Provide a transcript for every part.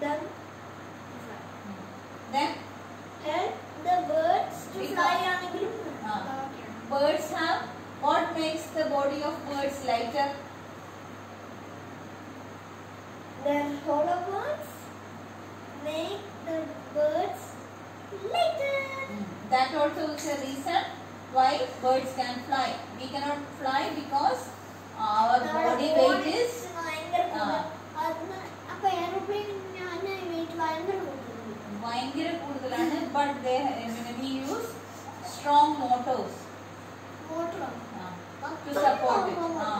them then help the birds to fly on the balloon. Uh. Birds have what makes the body of birds lighter? Their hollow bones make the birds lighter. Mm. That also is a reason why birds can fly. We cannot fly because our body weight is but they we use strong motors മോട്ടറോ ആ, to support it ആ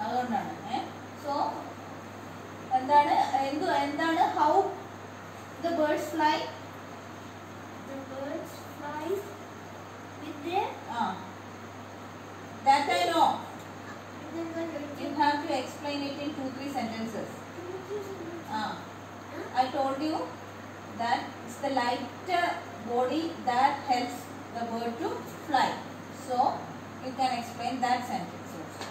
അതുകൊണ്ടാണ് ഏ so എന്താണ് എന്തു എന്താണ് how the birds fly The birds fly with their ആ that I know ഇതെന്താ you ചോദിച്ചത്? have to explain it in two told you that it's the lighter body that helps the bird to fly. So you can explain that sentence also.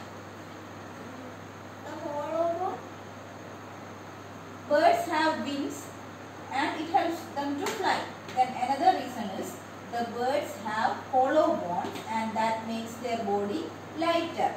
The hollow bone birds have wings and it helps them to fly. Then another reason is the birds have hollow bones and that makes their body lighter